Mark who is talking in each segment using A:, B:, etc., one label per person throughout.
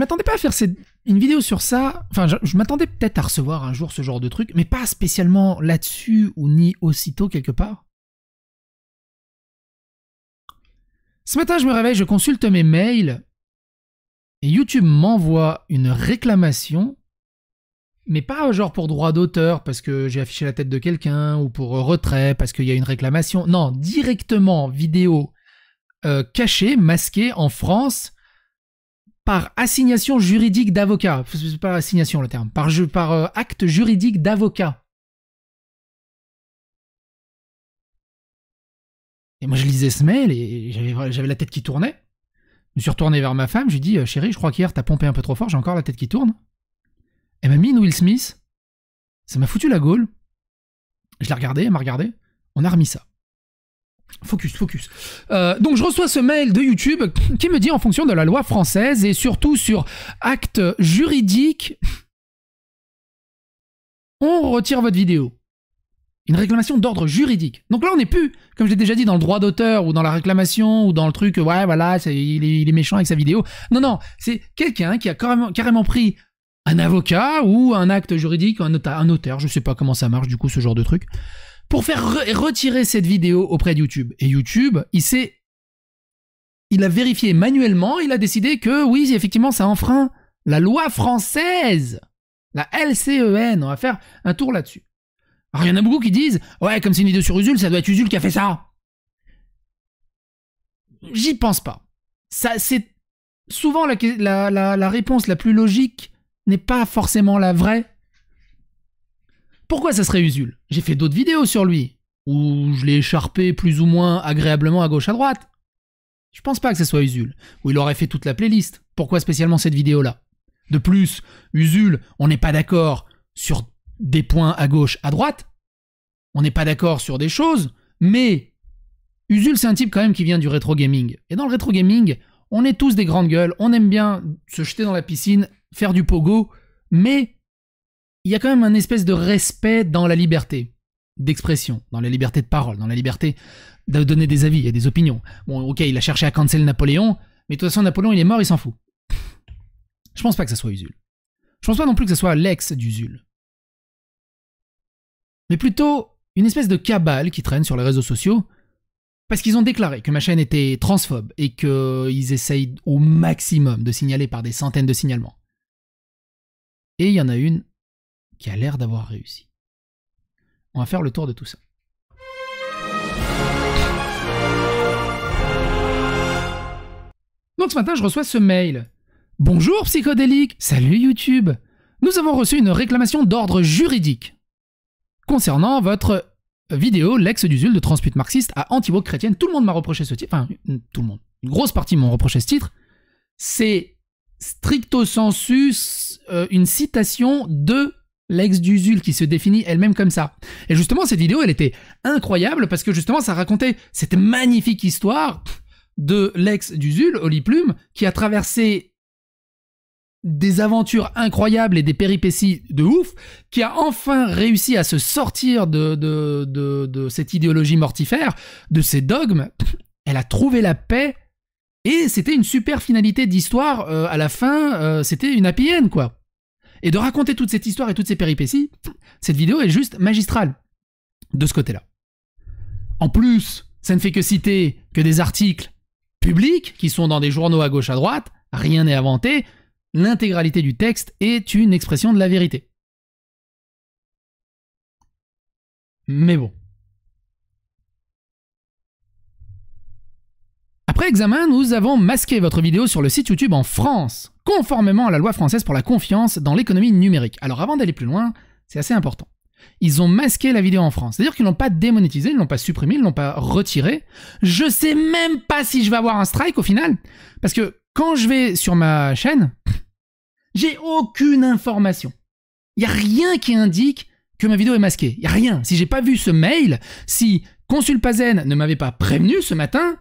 A: m'attendais pas à faire une vidéo sur ça. Enfin, je, je m'attendais peut-être à recevoir un jour ce genre de truc, mais pas spécialement là-dessus ou ni aussitôt quelque part. Ce matin, je me réveille, je consulte mes mails et YouTube m'envoie une réclamation, mais pas genre pour droit d'auteur parce que j'ai affiché la tête de quelqu'un ou pour retrait parce qu'il y a une réclamation. Non, directement vidéo euh, cachée, masquée en France par assignation juridique d'avocat. C'est pas assignation le terme, par, euh, acte juridique d'avocat. Et moi je lisais ce mail et j'avais la tête qui tournait. Je me suis retourné vers ma femme, je lui ai dit euh, Chérie, je crois qu'hier t'as pompé un peu trop fort, j'ai encore la tête qui tourne. Elle m'a mis Will Smith. Ça m'a foutu la gaule. Je l'ai regardé, elle m'a regardé. On a remis ça. Focus, focus. Euh, donc je reçois ce mail de YouTube qui me dit en fonction de la loi française et surtout sur acte juridique, on retire votre vidéo. Une réclamation d'ordre juridique. Donc là on n'est plus, comme je l'ai déjà dit, dans le droit d'auteur ou dans la réclamation ou dans le truc, ouais voilà, il, est, il est méchant avec sa vidéo. Non, non, c'est quelqu'un qui a carrément, pris un avocat ou un acte juridique, un notaire, un notaire, je sais pas comment ça marche du coup ce genre de truc, pour faire re- retirer cette vidéo auprès de YouTube. Et YouTube, il s'est, il a vérifié manuellement, il a décidé que oui, effectivement, ça enfreint la loi française, la LCEN. On va faire un tour là-dessus. Alors il y en a beaucoup qui disent, ouais, comme c'est une vidéo sur Usul, ça doit être Usul qui a fait ça. J'y pense pas. C'est souvent la réponse la plus logique n'est pas forcément la vraie. Pourquoi ça serait Usul J'ai fait d'autres vidéos sur lui, où je l'ai écharpé plus ou moins agréablement à gauche à droite. Je pense pas que ce soit Usul, où il aurait fait toute la playlist. Pourquoi spécialement cette vidéo-là? De plus, Usul, on n'est pas d'accord sur des points à gauche à droite, on n'est pas d'accord sur des choses, mais Usul c'est un type quand même qui vient du rétro gaming. Et dans le rétro gaming, on est tous des grandes gueules, on aime bien se jeter dans la piscine, faire du pogo, mais il y a quand même un espèce de respect dans la liberté d'expression, dans la liberté de parole, dans la liberté de donner des avis et des opinions. Bon, ok, il a cherché à cancel Napoléon, mais de toute façon, Napoléon, il est mort, il s'en fout. Je pense pas que ça soit Usul. Je pense pas non plus que ce soit l'ex d'Usul. Mais plutôt une espèce de cabale qui traîne sur les réseaux sociaux, parce qu'ils ont déclaré que ma chaîne était transphobe et qu'ils essayent au maximum de signaler par des centaines de signalements. Et il y en a une qui a l'air d'avoir réussi. On va faire le tour de tout ça. Donc ce matin, je reçois ce mail. Bonjour psychodélique, salut YouTube. Nous avons reçu une réclamation d'ordre juridique concernant votre vidéo L'ex d'Usul de transpute marxiste à anti chrétienne. Tout le monde m'a reproché ce titre, enfin tout le monde, une grosse partie m'ont reproché ce titre. C'est stricto sensu euh, une citation de l'ex d'Usul qui se définit elle-même comme ça. Et justement, cette vidéo, elle était incroyable parce que justement, ça racontait cette magnifique histoire de l'ex d'Usul, Oli Plume, qui a traversé des aventures incroyables et des péripéties de ouf, qui a enfin réussi à se sortir de, cette idéologie mortifère, de ces dogmes. Elle a trouvé la paix et c'était une super finalité d'histoire. euh, à la fin, euh, c'était une happy end, quoi. Et de raconter toute cette histoire et toutes ces péripéties, cette vidéo est juste magistrale de ce côté-là. En plus, ça ne fait que citer que des articles publics qui sont dans des journaux à gauche à droite, rien n'est inventé, l'intégralité du texte est une expression de la vérité. Mais bon. Après examen, nous avons masqué votre vidéo sur le site YouTube en France, conformément à la loi française pour la confiance dans l'économie numérique. Alors avant d'aller plus loin, c'est assez important. Ils ont masqué la vidéo en France. C'est-à-dire qu'ils l'ont pas démonétisé, ils l'ont pas supprimé, ils l'ont pas retiré. Je sais même pas si je vais avoir un strike au final. Parce que quand je vais sur ma chaîne, j'ai aucune information. Il y a rien qui indique que ma vidéo est masquée. Il y a rien. Si j'ai pas vu ce mail, si Consulpazen ne m'avait pas prévenu ce matin,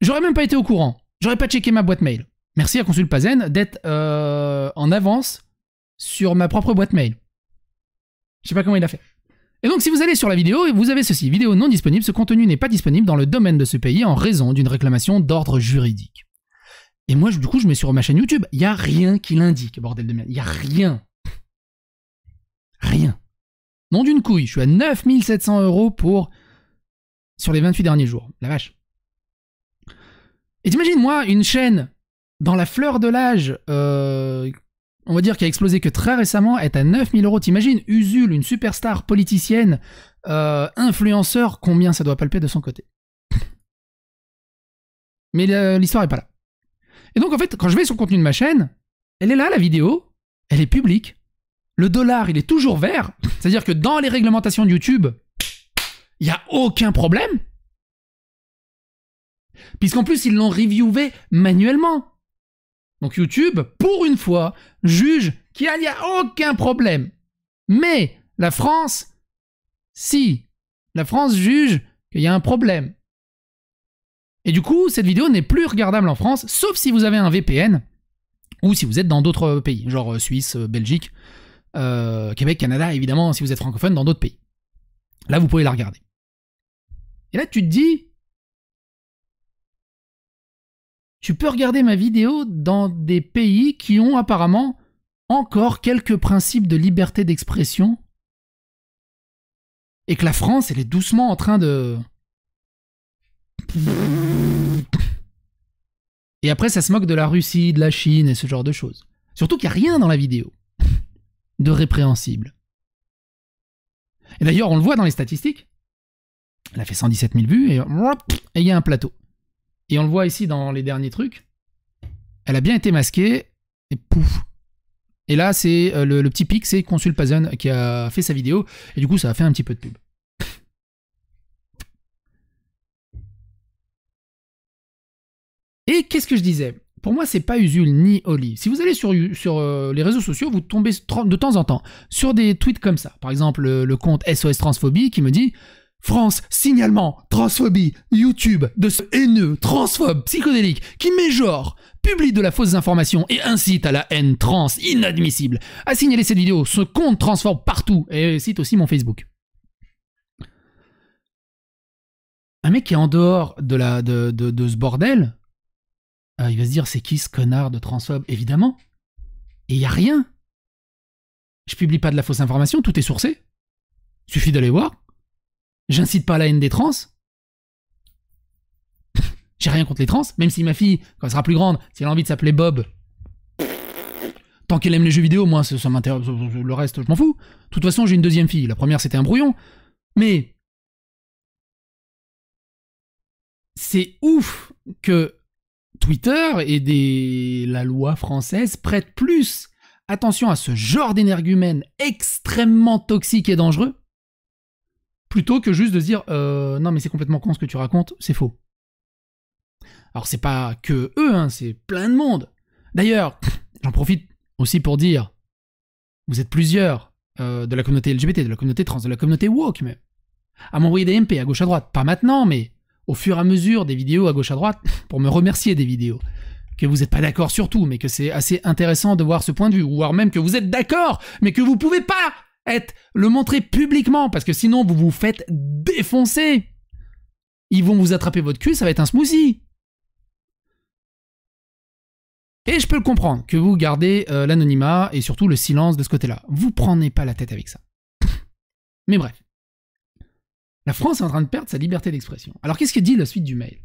A: j'aurais même pas été au courant. J'aurais pas checké ma boîte mail. Merci à Consulpazen d'être euh, en avance sur ma propre boîte mail. Je sais pas comment il a fait. Et donc, si vous allez sur la vidéo, vous avez ceci vidéo non disponible. Ce contenu n'est pas disponible dans le domaine de ce pays en raison d'une réclamation d'ordre juridique. Et moi, du coup, je mets sur ma chaîne YouTube. Il y a rien qui l'indique, bordel de merde. Il y a rien. Rien. Non d'une couille. Je suis à 9700 euros pour. sur les 28 derniers jours. La vache. Et t'imagines, moi, une chaîne dans la fleur de l'âge, euh, on va dire qui a explosé que très récemment, est à 9000 euros. T'imagines, Usul, une superstar politicienne, euh, influenceur, combien ça doit palper de son côté Mais l'histoire est pas là. Et donc, en fait, quand je vais sur le contenu de ma chaîne, elle est là, la vidéo, elle est publique. Le dollar, il est toujours vert. C'est-à-dire que dans les réglementations de YouTube, il n'y a aucun problème. Puisqu'en plus, ils l'ont reviewé manuellement. Donc YouTube, pour une fois, juge qu'il n'y a, aucun problème. Mais la France, si. La France juge qu'il y a un problème. Et du coup, cette vidéo n'est plus regardable en France, sauf si vous avez un VPN, ou si vous êtes dans d'autres pays, genre euh, Suisse, euh, Belgique, euh, Québec, Canada, évidemment, si vous êtes francophone, dans d'autres pays. Là, vous pouvez la regarder. Et là, tu te dis, tu peux regarder ma vidéo dans des pays qui ont apparemment encore quelques principes de liberté d'expression et que la France, elle est doucement en train de... Et après, ça se moque de la Russie, de la Chine et ce genre de choses. Surtout qu'il n'y a rien dans la vidéo de répréhensible. Et d'ailleurs, on le voit dans les statistiques. Elle a fait 117 000 vues et il y a un plateau. Et on le voit ici dans les derniers trucs. Elle a bien été masquée et pouf. Et là, c'est euh, le, petit pic, c'est Consul Pazon qui a fait sa vidéo. Et du coup, ça a fait un petit peu de pub. Et qu'est-ce que je disais? Pour moi, c'est pas Usul ni Oli. Si vous allez sur, sur euh, les réseaux sociaux, vous tombez de temps en temps sur des tweets comme ça. Par exemple, le compte SOS Transphobie qui me dit France, signalement, transphobie, YouTube de ce haineux, transphobe, psychodélique qui genre, publie de la fausse information et incite à la haine trans inadmissible. A signalé cette vidéo, ce compte transforme partout et cite aussi mon Facebook. Un mec qui est en dehors de, ce bordel, euh, il va se dire c'est qui ce connard de transphobe? Évidemment. Et il y a rien. Je publie pas de la fausse information, tout est sourcé. Suffit d'aller voir. J'incite pas à la haine des trans. J'ai rien contre les trans, même si ma fille, quand elle sera plus grande, si elle a envie de s'appeler Bob, tant qu'elle aime les jeux vidéo, moi, ça, m'intéresse. Le reste, je m'en fous. De toute façon, j'ai une deuxième fille. La première, c'était un brouillon. Mais. C'est ouf que Twitter et la loi française prêtent plus attention à ce genre d'énergumène extrêmement toxique et dangereux plutôt que juste de dire euh, non mais c'est complètement con ce que tu racontes, c'est faux. Alors c'est pas que eux, hein, c'est plein de monde. D'ailleurs, j'en profite aussi pour dire, vous êtes plusieurs euh, de la communauté LGBT, de la communauté trans, de la communauté woke même, à m'envoyer des MP à gauche à droite, pas maintenant, mais au fur et à mesure des vidéos à gauche à droite, pour me remercier des vidéos. Que vous n'êtes pas d'accord sur tout, mais que c'est assez intéressant de voir ce point de vue, ou voire même que vous êtes d'accord, mais que vous pouvez pas le montrer publiquement, parce que sinon vous vous faites défoncer. Ils vont vous attraper votre cul, ça va être un smoothie. Et je peux le comprendre, que vous gardez euh, l'anonymat et surtout le silence de ce côté-là. Vous prenez pas la tête avec ça. Mais bref. La France est en train de perdre sa liberté d'expression. Alors qu'est-ce que dit la suite du mail?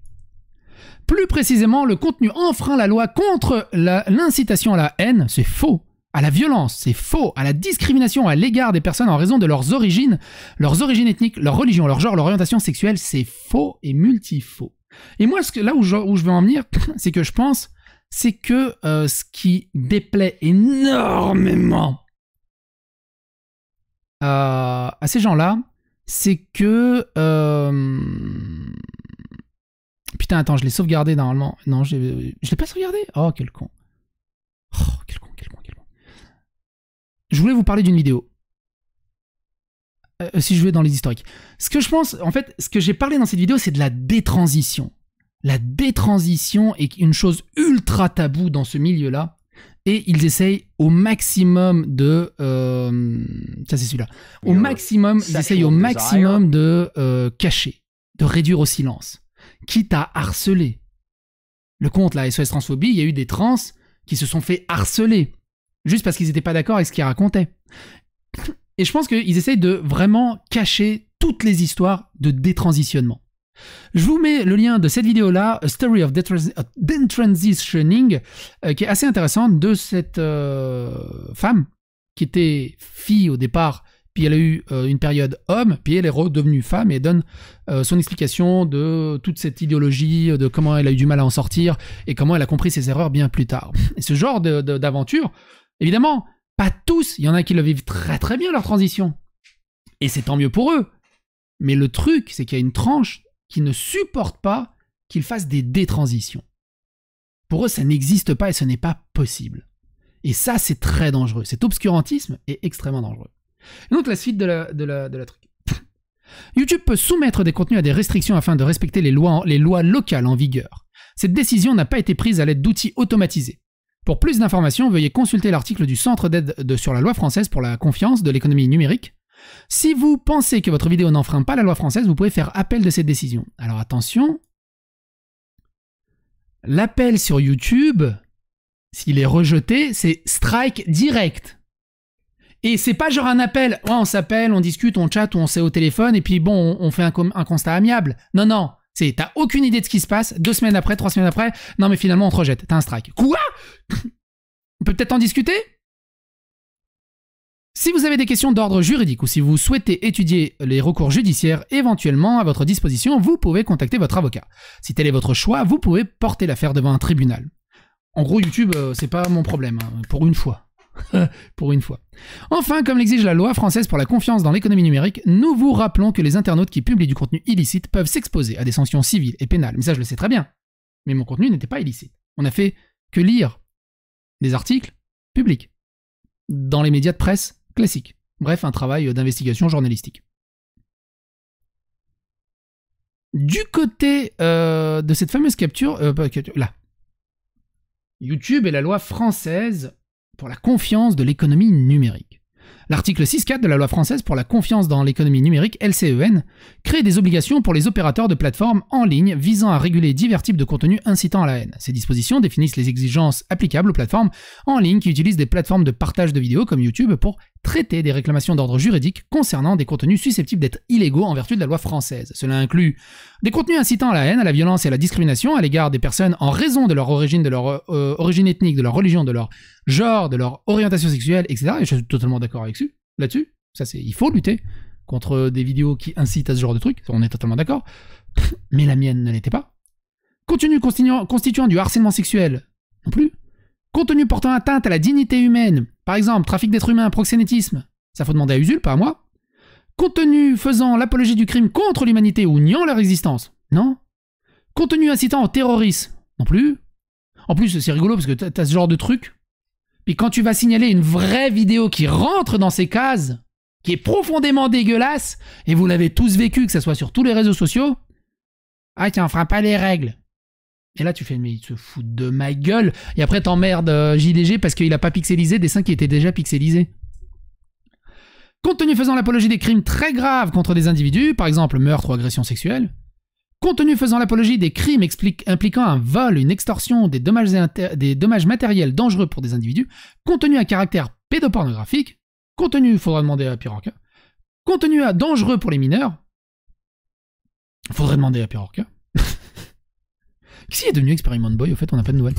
A: Plus précisément, le contenu enfreint la loi contre l'incitation à la haine, c'est faux à la violence, c'est faux, à la discrimination à l'égard des personnes en raison de leurs origines, leurs origines ethniques, leur religion, leur genre, leur orientation sexuelle, c'est faux et multifaux. Et moi, là où je, veux en venir, c'est que je pense, c'est que euh, ce qui déplaît énormément euh, à ces gens-là, c'est que... Euh, putain, attends, je l'ai sauvegardé normalement. Non, je l'ai pas sauvegardé? Oh, quel con. Oh, quel con, quel con, quel con je voulais vous parler d'une vidéo. Euh, si je vais dans les historiques. Ce que je pense, en fait, ce que j'ai parlé dans cette vidéo, c'est de la détransition. La détransition est une chose ultra taboue dans ce milieu-là. Et ils essayent au maximum de... Euh, ça c'est celui-là. Au maximum, ils essayent au maximum de euh, cacher, de réduire au silence. Quitte à harceler. Le compte, la SOS Transphobie, il y a eu des trans qui se sont fait harceler juste parce qu'ils n'étaient pas d'accord avec ce qu'ils racontaient. Et je pense qu'ils essayent de vraiment cacher toutes les histoires de détransitionnement. Je vous mets le lien de cette vidéo-là, A Story of Detransitioning, euh, qui est assez intéressante de cette euh, femme qui était fille au départ, puis elle a eu euh, une période homme, puis elle est redevenue femme et donne son explication de toute cette idéologie, de comment elle a eu du mal à en sortir et comment elle a compris ses erreurs bien plus tard. Et ce genre d'aventure, évidemment, pas tous, il y en a qui le vivent très très bien leur transition. Et c'est tant mieux pour eux. Mais le truc, c'est qu'il y a une tranche qui ne supporte pas qu'ils fassent des détransitions. Pour eux, ça n'existe pas et ce n'est pas possible. Et ça, c'est très dangereux. Cet obscurantisme est extrêmement dangereux. Donc la suite de la, de la, de la truc. YouTube peut soumettre des contenus à des restrictions afin de respecter les lois locales en vigueur. Cette décision n'a pas été prise à l'aide d'outils automatisés. Pour plus d'informations, veuillez consulter l'article du Centre d'aide sur la loi française pour la confiance de l'économie numérique. Si vous pensez que votre vidéo n'enfreint pas la loi française, vous pouvez faire appel de cette décision. Alors attention, l'appel sur YouTube, s'il est rejeté, c'est strike direct. Et c'est pas genre un appel, on s'appelle, on discute, on chatte on sait au téléphone et puis bon, on fait un constat amiable. Non, non, c'est, t'as aucune idée de ce qui se passe, deux semaines après, trois semaines après, non mais finalement on te rejette, t'as un strike. Quoi? On peut peut-être en discuter? Si vous avez des questions d'ordre juridique ou si vous souhaitez étudier les recours judiciaires éventuellement à votre disposition, vous pouvez contacter votre avocat. Si tel est votre choix, vous pouvez porter l'affaire devant un tribunal. En gros, YouTube, euh, c'est pas mon problème, hein, pour une fois. pour une fois. Enfin, comme l'exige la loi française pour la confiance dans l'économie numérique, nous vous rappelons que les internautes qui publient du contenu illicite peuvent s'exposer à des sanctions civiles et pénales. Mais ça, je le sais très bien. Mais mon contenu n'était pas illicite. On a fait que lire des articles publics dans les médias de presse classiques. Bref, un travail d'investigation journalistique. Du côté euh, de cette fameuse capture, euh, capture, là, YouTube et la loi française pour la confiance de l'économie numérique. L'article 6.4 de la loi française pour la confiance dans l'économie numérique, LCEN, crée des obligations pour les opérateurs de plateformes en ligne visant à réguler divers types de contenus incitant à la haine. Ces dispositions définissent les exigences applicables aux plateformes en ligne qui utilisent des plateformes de partage de vidéos comme YouTube pour traiter des réclamations d'ordre juridique concernant des contenus susceptibles d'être illégaux en vertu de la loi française. Cela inclut des contenus incitant à la haine, à la violence et à la discrimination à l'égard des personnes en raison de leur origine, de leur euh, origine ethnique, de leur religion, de leur genre, de leur orientation sexuelle, etc. Et je suis totalement d'accord avec là-dessus. Ça, il faut lutter contre des vidéos qui incitent à ce genre de trucs. On est totalement d'accord. Mais la mienne ne l'était pas. Contenu constituant, constituant du harcèlement sexuel, non plus. Contenu portant atteinte à la dignité humaine, par exemple trafic d'êtres humains, proxénétisme, ça faut demander à Usul, pas à moi. Contenu faisant l'apologie du crime contre l'humanité ou niant leur existence, non. Contenu incitant au terrorisme, non plus. En plus, c'est rigolo parce que t'as ce genre de truc. Puis quand tu vas signaler une vraie vidéo qui rentre dans ces cases, qui est profondément dégueulasse, et vous l'avez tous vécu, que ce soit sur tous les réseaux sociaux, ah tiens, on fera pas les règles. Et là, tu fais, mais il se fout de ma gueule. Et après, t'emmerdes euh, JDG parce qu'il a pas pixelisé des seins qui étaient déjà pixelisés. Contenu faisant l'apologie des crimes très graves contre des individus, par exemple meurtre ou agression sexuelle. Contenu faisant l'apologie des crimes impliquant un vol, une extorsion, des dommages, matériels dangereux pour des individus. Contenu à caractère pédopornographique. Contenu, faudra demander à Pierre Contenu à dangereux pour les mineurs. Faudrait demander à Pierre Qu'est-ce qui est devenu Experiment Boy? Au fait, on n'a pas de nouvelles.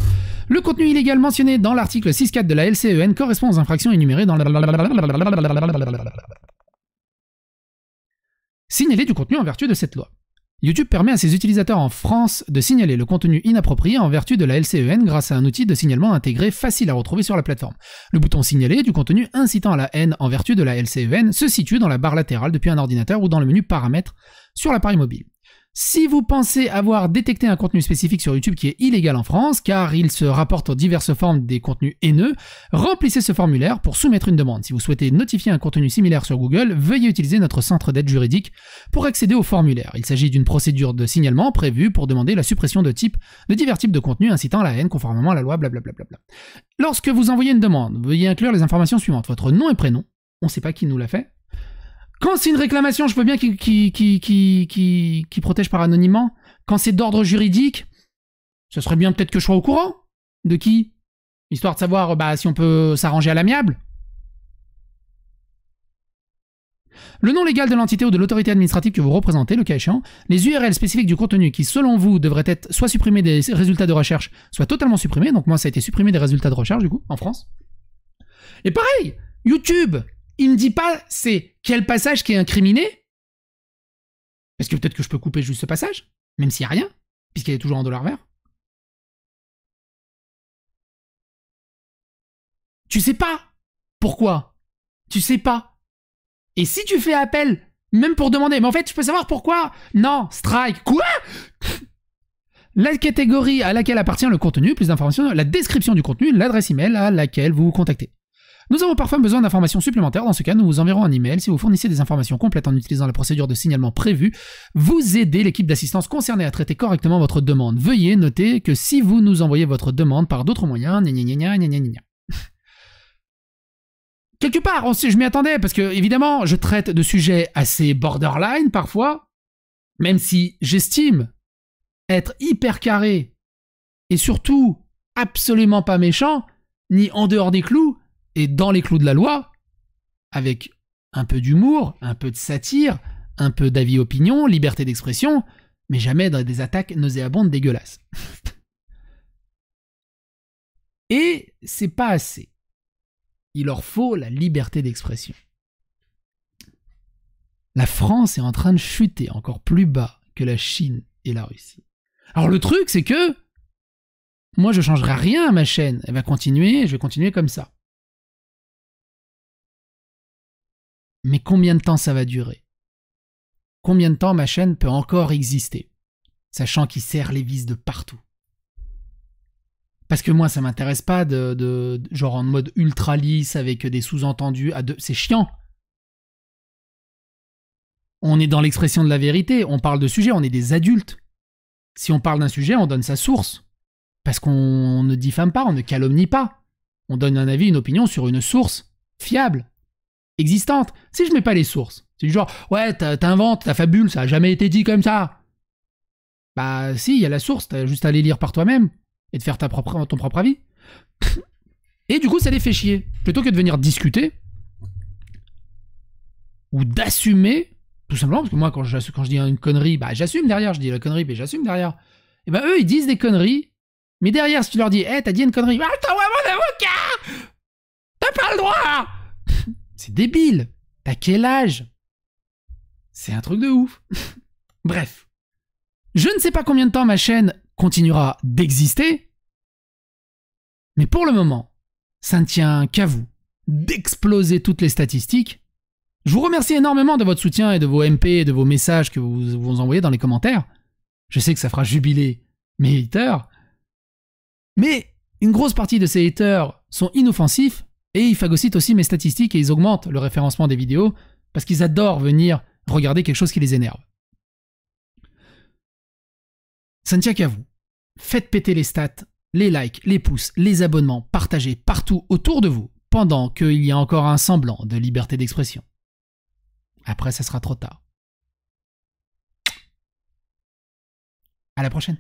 A: Le contenu illégal mentionné dans l'article 6.4 de la LCEN correspond aux infractions énumérées dans la... Signaler du contenu en vertu de cette loi. YouTube permet à ses utilisateurs en France de signaler le contenu inapproprié en vertu de la LCEN grâce à un outil de signalement intégré facile à retrouver sur la plateforme. Le bouton signaler du contenu incitant à la haine en vertu de la LCEN se situe dans la barre latérale depuis un ordinateur ou dans le menu paramètres sur l'appareil mobile. Si vous pensez avoir détecté un contenu spécifique sur YouTube qui est illégal en France, car il se rapporte aux diverses formes des contenus haineux, remplissez ce formulaire pour soumettre une demande. Si vous souhaitez notifier un contenu similaire sur Google, veuillez utiliser notre centre d'aide juridique pour accéder au formulaire. Il s'agit d'une procédure de signalement prévue pour demander la suppression de, type, de divers types de contenus incitant à la haine conformément à la loi blablabla. Lorsque vous envoyez une demande, veuillez inclure les informations suivantes. Votre nom et prénom, on ne sait pas qui nous l'a fait, quand c'est une réclamation, je peux bien qu'il qui, protège par anonymat. Quand c'est d'ordre juridique, Ce serait bien peut-être que je sois au courant. De qui? Histoire de savoir bah, si on peut s'arranger à l'amiable. Le nom légal de l'entité ou de l'autorité administrative que vous représentez, le cas échéant, les URL spécifiques du contenu qui, selon vous, devraient être soit supprimés des résultats de recherche, soit totalement supprimés. Donc moi, ça a été supprimé des résultats de recherche, du coup, en France. Et pareil, YouTube, il me dit pas c'est quel passage qui est incriminé. Est-ce que peut-être que je peux couper juste ce passage, même s'il n'y a rien, puisqu'il est toujours en dollar vert. Tu sais pas. Pourquoi Tu sais pas. Et si tu fais appel, même pour demander, mais en fait, je peux savoir pourquoi Non, strike. Quoi? La catégorie à laquelle appartient le contenu, plus d'informations, la description du contenu, l'adresse email à laquelle vous vous contactez. Nous avons parfois besoin d'informations supplémentaires. Dans ce cas, nous vous enverrons un email. Si vous fournissez des informations complètes en utilisant la procédure de signalement prévue, vous aidez l'équipe d'assistance concernée à traiter correctement votre demande. Veuillez noter que si vous nous envoyez votre demande par d'autres moyens, gna gna gna quelque part, je m'y attendais, parce que évidemment, je traite de sujets assez borderline parfois, même si j'estime être hyper carré et surtout absolument pas méchant, ni en dehors des clous et dans les clous de la loi, avec un peu d'humour, un peu de satire, un peu d'avis-opinion, liberté d'expression, mais jamais dans des attaques nauséabondes dégueulasses. et c'est pas assez il leur faut la liberté d'expression. La France est en train de chuter encore plus bas que la Chine et la Russie. Alors le truc, c'est que moi, je changerai rien à ma chaîne. Elle va continuer, je vais continuer comme ça. Mais combien de temps ça va durer? Combien de temps ma chaîne peut encore exister Sachant qu'il serre les vis de partout? Parce que moi, ça m'intéresse pas de, genre en mode ultra lisse avec des sous-entendus à deux. C'est chiant. On est dans l'expression de la vérité, on parle de sujet, on est des adultes. Si on parle d'un sujet, on donne sa source. Parce qu'on ne diffame pas, on ne calomnie pas. On donne un avis, une opinion sur une source fiable, existante. Si je mets pas les sources, c'est du genre, ouais, t'inventes, ta fabule, ça a jamais été dit comme ça. Bah si, il y a la source, t'as juste à les lire par toi-même et de faire ta propre, ton propre avis. Et du coup, ça les fait chier. Plutôt que de venir discuter ou d'assumer, tout simplement, parce que moi, quand je, quand je dis une connerie, bah, j'assume derrière, je dis la connerie, mais j'assume derrière. Et ben eux, ils disent des conneries, mais derrière, si tu leur dis, hé, t'as dit une connerie, ah, t'envoies mon avocat T'as pas le droit C'est débile T'as quel âge? C'est un truc de ouf. Bref. Je ne sais pas combien de temps ma chaîne continuera d'exister. Mais pour le moment, ça ne tient qu'à vous d'exploser toutes les statistiques. Je vous remercie énormément de votre soutien et de vos MP et de vos messages que vous vous envoyez dans les commentaires. Je sais que ça fera jubiler mes haters. Mais une grosse partie de ces haters sont inoffensifs et ils phagocytent aussi mes statistiques et ils augmentent le référencement des vidéos parce qu'ils adorent venir regarder quelque chose qui les énerve. Ça ne tient qu'à vous. Faites péter les stats, les likes, les pouces, les abonnements, partagez partout autour de vous pendant qu'il y a encore un semblant de liberté d'expression. Après, ça sera trop tard. À la prochaine.